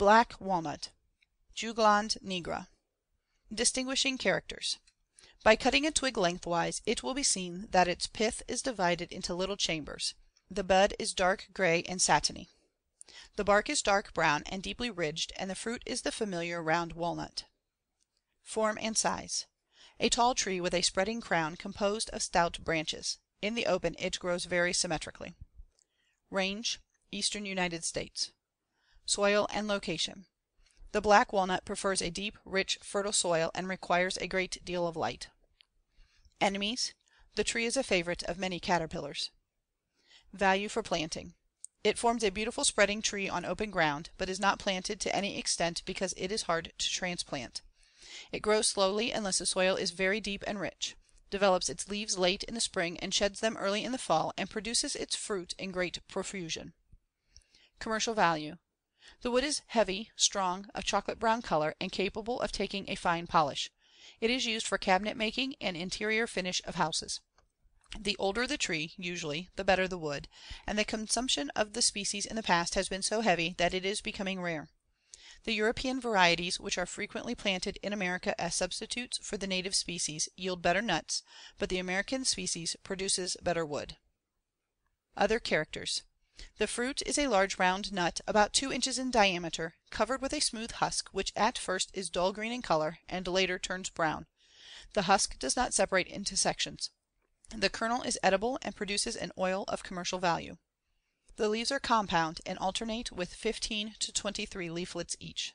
BLACK WALNUT (Juglans nigra) Distinguishing characters: By cutting a twig lengthwise, it will be seen that its *pith* is divided into little chambers, The bud is dark gray and satiny. The bark is dark brown and deeply ridged and the fruit is the familiar round walnut. Form and size: A tall tree with a spreading crown composed of stout branches. In the open it grows very symmetrically. Range: Eastern United States. Soil and location: The black walnut prefers a deep, rich, fertile soil and requires a great deal of light. Enemies: The tree is a favorite of many caterpillars. Value for planting: It forms a beautiful spreading tree on open ground, but is not planted to any extent because it is hard to transplant. It grows slowly unless the soil is very deep and rich; develops its leaves late in the spring and sheds them early in the fall and produces its fruit in great profusion. Commercial value: The wood is heavy, strong, of chocolate brown color and capable of taking a fine polish. It is used for cabinet making and interior finish of houses. The older the tree, usually, the better the wood, and the consumption of the species in the past has been so heavy that it is becoming rare. The European varieties which are frequently planted in America as substitutes for the native species yield better nuts, but the American species produces better wood. Other characters: The fruit is a large round nut about 2 inches in diameter, covered with a smooth husk which at first is dull green in color and later turns brown. The husk does not separate into sections. The kernel is edible and produces an oil of commercial value. The leaves are compound and alternate with fifteen to twenty three leaflets each.